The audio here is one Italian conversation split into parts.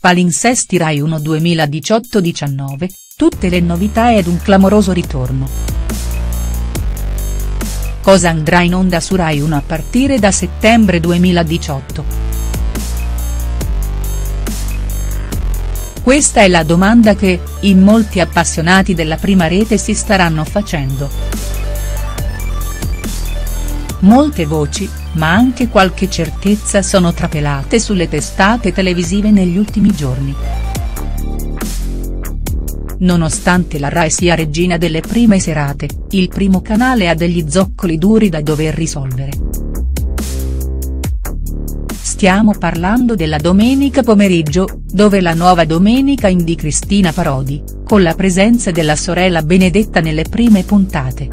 Palinsesti Rai 1 2018-19, tutte le novità ed un clamoroso ritorno. Cosa andrà in onda su Rai 1 a partire da settembre 2018?. Questa è la domanda che, in molti appassionati della prima rete si staranno facendo. Molte voci, ma anche qualche certezza sono trapelate sulle testate televisive negli ultimi giorni. Nonostante la Rai sia regina delle prime serate, il primo canale ha degli zoccoli duri da dover risolvere. Stiamo parlando della domenica pomeriggio, dove la nuova Domenica in di Cristina Parodi, con la presenza della sorella Benedetta nelle prime puntate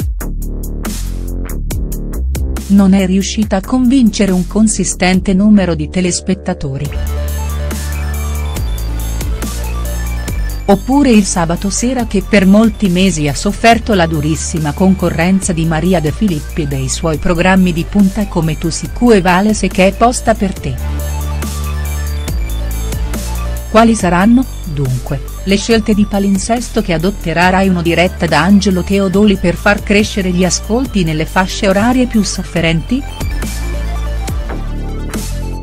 non è riuscita a convincere un consistente numero di telespettatori. Oppure il sabato sera che per molti mesi ha sofferto la durissima concorrenza di Maria De Filippi e dei suoi programmi di punta come Tu sicu e Vale se che è posta per te. Quali saranno, dunque, le scelte di palinsesto che adotterà Rai 1 diretta da Angelo Teodoli per far crescere gli ascolti nelle fasce orarie più sofferenti?.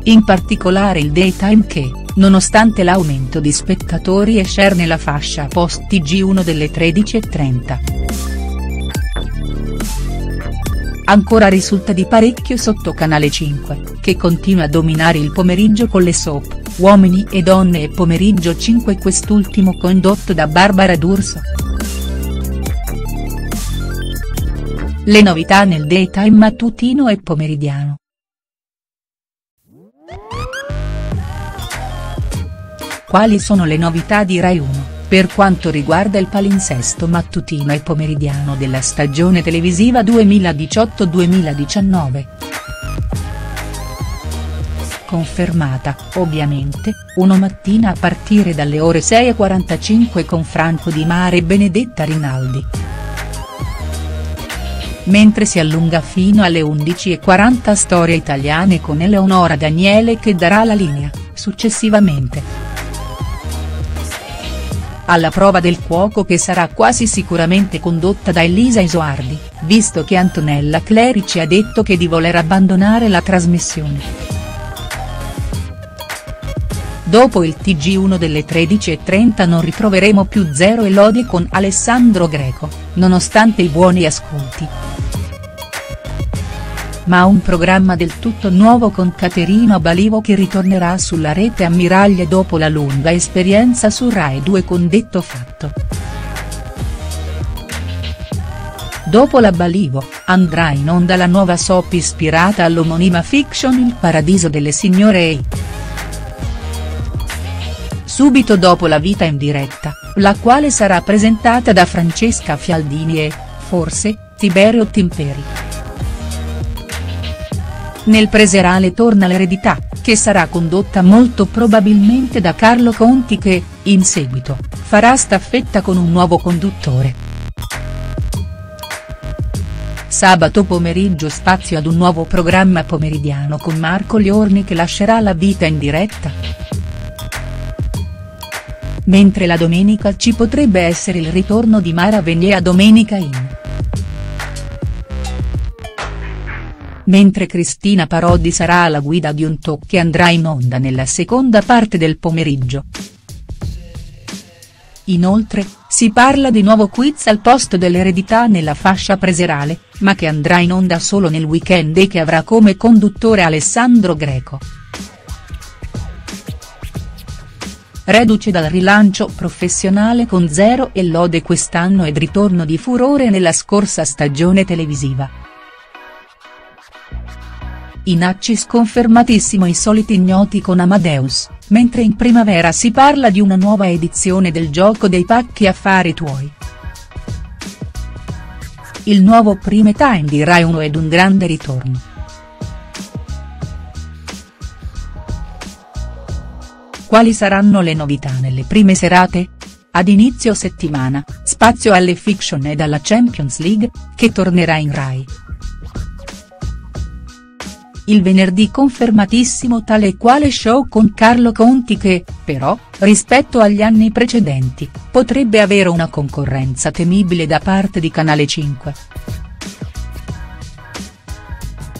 In particolare il daytime che, nonostante l'aumento di spettatori e share nella fascia post TG1 delle 13.30. Ancora risulta di parecchio sotto Canale 5, che continua a dominare il pomeriggio con le soap Uomini e donne e pomeriggio 5 quest'ultimo condotto da Barbara D'Urso. Le novità nel daytime mattutino e pomeridiano. Quali sono le novità di Rai 1, per quanto riguarda il palinsesto mattutino e pomeridiano della stagione televisiva 2018-2019? confermata, ovviamente, uno mattina a partire dalle ore 6.45 con Franco Di Mare e Benedetta Rinaldi. Mentre si allunga fino alle 11.40 Storie italiane con Eleonora Daniele che darà la linea, successivamente. Alla prova del cuoco che sarà quasi sicuramente condotta da Elisa Isoardi, visto che Antonella Clerici ha detto che di voler abbandonare la trasmissione. Dopo il TG1 delle 13.30 non ritroveremo più Zero e Lodi con Alessandro Greco, nonostante i buoni ascolti. Ma un programma del tutto nuovo con Caterina Balivo che ritornerà sulla rete ammiraglia dopo la lunga esperienza su Rai 2 con detto fatto. Dopo la Balivo, andrà in onda la nuova soap ispirata all'omonima fiction Il paradiso delle signore E subito dopo la vita in diretta, la quale sarà presentata da Francesca Fialdini e, forse, Tiberio Timperi. Nel preserale torna l'eredità, che sarà condotta molto probabilmente da Carlo Conti che, in seguito, farà staffetta con un nuovo conduttore. Sabato pomeriggio spazio ad un nuovo programma pomeridiano con Marco Liorni che lascerà la vita in diretta mentre la domenica ci potrebbe essere il ritorno di Mara Venier a Domenica in. Mentre Cristina Parodi sarà alla guida di un talk che andrà in onda nella seconda parte del pomeriggio. Inoltre, si parla di nuovo quiz al posto dell'eredità nella fascia preserale, ma che andrà in onda solo nel weekend e che avrà come conduttore Alessandro Greco. reduce dal rilancio professionale con Zero e Lode quest'anno ed ritorno di furore nella scorsa stagione televisiva. Inacci sconfermatissimo i soliti ignoti con Amadeus, mentre in primavera si parla di una nuova edizione del gioco dei pacchi affari tuoi. Il nuovo prime time di Rai 1 ed un grande ritorno. Quali saranno le novità nelle prime serate? Ad inizio settimana, spazio alle fiction ed alla Champions League, che tornerà in Rai. Il venerdì confermatissimo tale e quale show con Carlo Conti che, però, rispetto agli anni precedenti, potrebbe avere una concorrenza temibile da parte di Canale 5.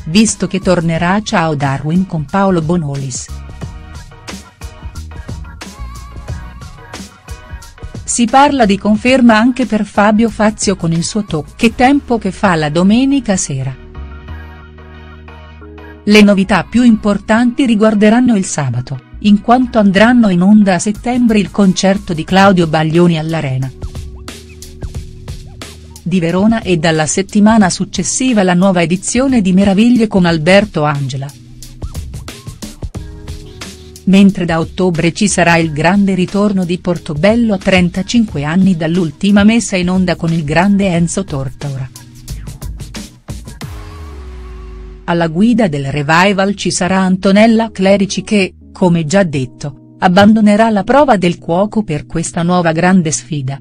Visto che tornerà Ciao Darwin con Paolo Bonolis. Si parla di conferma anche per Fabio Fazio con il suo talk Che tempo che fa la domenica sera. Le novità più importanti riguarderanno il sabato, in quanto andranno in onda a settembre il concerto di Claudio Baglioni all'Arena di Verona e dalla settimana successiva la nuova edizione di Meraviglie con Alberto Angela. Mentre da ottobre ci sarà il grande ritorno di Portobello a 35 anni dall'ultima messa in onda con il grande Enzo Tortora. Alla guida del revival ci sarà Antonella Clerici che, come già detto, abbandonerà la prova del cuoco per questa nuova grande sfida.